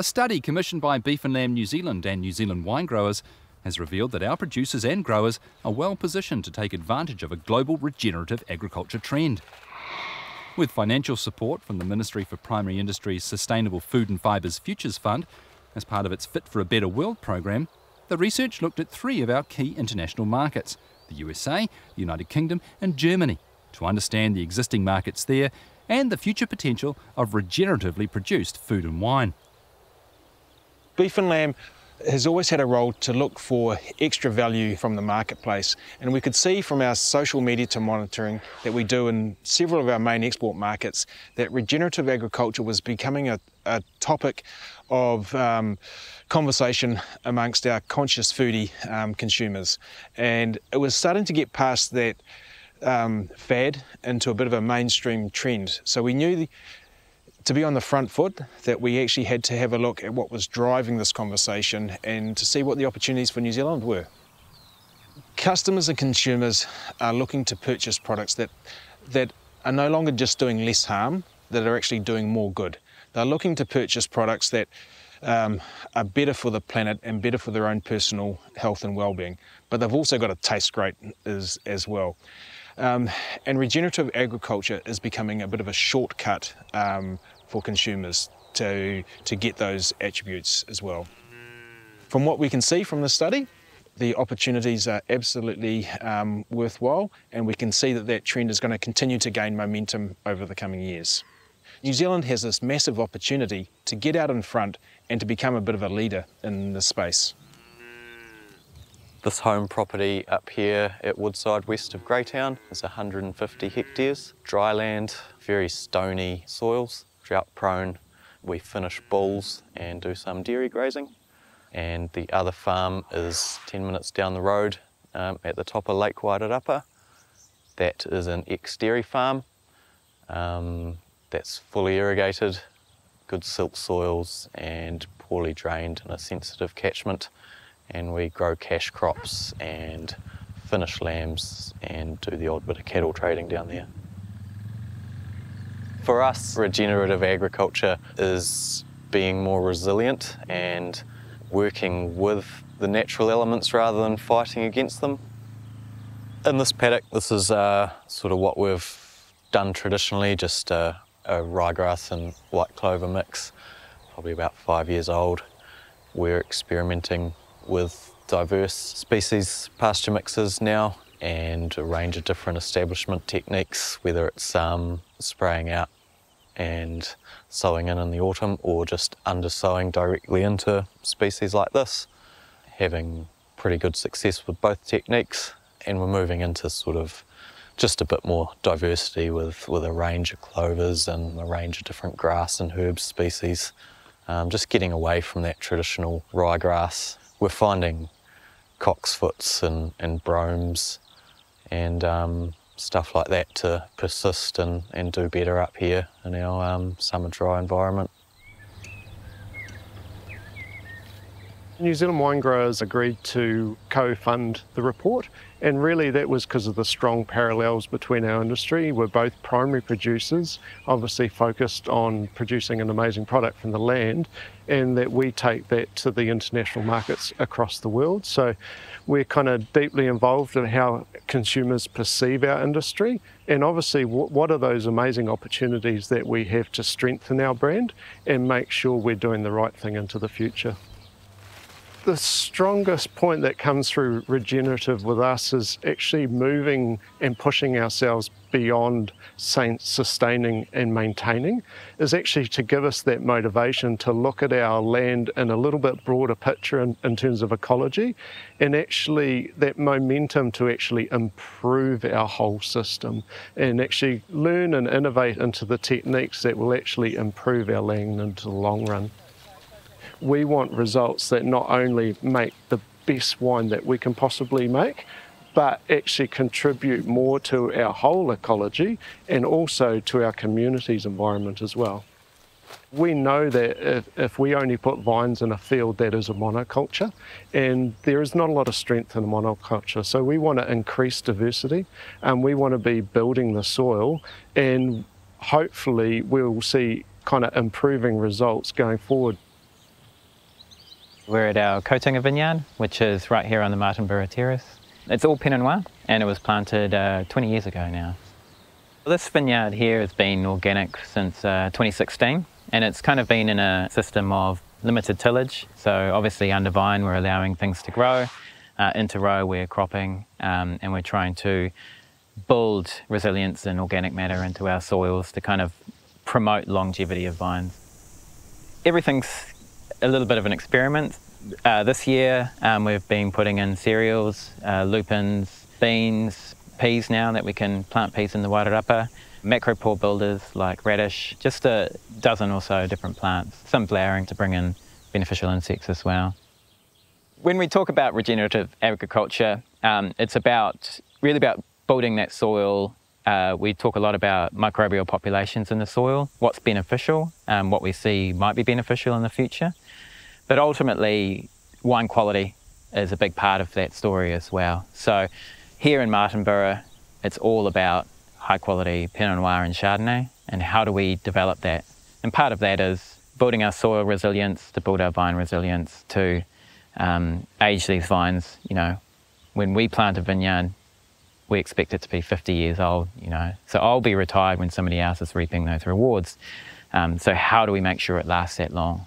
A study commissioned by Beef and Lamb New Zealand and New Zealand wine growers has revealed that our producers and growers are well positioned to take advantage of a global regenerative agriculture trend. With financial support from the Ministry for Primary Industries Sustainable Food and Fibres Futures Fund as part of its Fit for a Better World program, the research looked at three of our key international markets the USA, the United Kingdom, and Germany to understand the existing markets there and the future potential of regeneratively produced food and wine. Beef and lamb has always had a role to look for extra value from the marketplace. And we could see from our social media to monitoring that we do in several of our main export markets that regenerative agriculture was becoming a, a topic of um, conversation amongst our conscious foodie um, consumers. And it was starting to get past that um, fad into a bit of a mainstream trend. So we knew the, to be on the front foot that we actually had to have a look at what was driving this conversation and to see what the opportunities for New Zealand were. Customers and consumers are looking to purchase products that, that are no longer just doing less harm, that are actually doing more good. They're looking to purchase products that um, are better for the planet and better for their own personal health and well-being. But they've also got to taste great as, as well. Um, and regenerative agriculture is becoming a bit of a shortcut um, for consumers to, to get those attributes as well. From what we can see from the study, the opportunities are absolutely um, worthwhile, and we can see that that trend is going to continue to gain momentum over the coming years. New Zealand has this massive opportunity to get out in front and to become a bit of a leader in this space. This home property up here at Woodside west of Greytown is 150 hectares, dry land, very stony soils, drought prone. We finish bulls and do some dairy grazing. And the other farm is 10 minutes down the road um, at the top of Lake Wairarapa. That is an ex-dairy farm um, that's fully irrigated, good silt soils and poorly drained in a sensitive catchment and we grow cash crops and finish lambs and do the odd bit of cattle trading down there. For us, regenerative agriculture is being more resilient and working with the natural elements rather than fighting against them. In this paddock, this is uh, sort of what we've done traditionally, just a, a ryegrass and white clover mix, probably about five years old. We're experimenting with diverse species pasture mixes now and a range of different establishment techniques, whether it's um, spraying out and sowing in in the autumn or just under sowing directly into species like this. Having pretty good success with both techniques and we're moving into sort of just a bit more diversity with, with a range of clovers and a range of different grass and herb species. Um, just getting away from that traditional ryegrass we're finding cocksfoots and, and bromes and um, stuff like that to persist and, and do better up here in our um, summer dry environment. New Zealand wine growers agreed to co-fund the report and really that was because of the strong parallels between our industry. We're both primary producers, obviously focused on producing an amazing product from the land and that we take that to the international markets across the world. So we're kind of deeply involved in how consumers perceive our industry and obviously what are those amazing opportunities that we have to strengthen our brand and make sure we're doing the right thing into the future the strongest point that comes through regenerative with us is actually moving and pushing ourselves beyond sustaining and maintaining is actually to give us that motivation to look at our land in a little bit broader picture in, in terms of ecology and actually that momentum to actually improve our whole system and actually learn and innovate into the techniques that will actually improve our land into the long run we want results that not only make the best wine that we can possibly make, but actually contribute more to our whole ecology and also to our community's environment as well. We know that if, if, we only put vines in a field that is a monoculture, and there is not a lot of strength in a monoculture, so we want to increase diversity and we want to be building the soil, and hopefully we'll see kind of improving results going forward We're at our Kotunga vineyard, which is right here on the Martinborough Terrace. It's all Pinot Noir and it was planted uh, 20 years ago now. This vineyard here has been organic since uh, 2016 and it's kind of been in a system of limited tillage. So obviously under vine we're allowing things to grow, uh, into row we're cropping um, and we're trying to build resilience and organic matter into our soils to kind of promote longevity of vines. Everything's a little bit of an experiment. Uh, this year um, we've been putting in cereals, uh, lupins, beans, peas now that we can plant peas in the Wairarapa, macropore builders like radish, just a dozen or so different plants, some flowering to bring in beneficial insects as well. When we talk about regenerative agriculture, um, it's about really about building that soil. Uh, we talk a lot about microbial populations in the soil, what's beneficial, um, what we see might be beneficial in the future. But ultimately, wine quality is a big part of that story as well. So here in Martinborough, it's all about high quality Pinot Noir and Chardonnay and how do we develop that. And part of that is building our soil resilience, to build our vine resilience, to um, age these vines. You know, when we plant a vineyard, we expect it to be 50 years old, you know. So I'll be retired when somebody else is reaping those rewards. Um, so how do we make sure it lasts that long?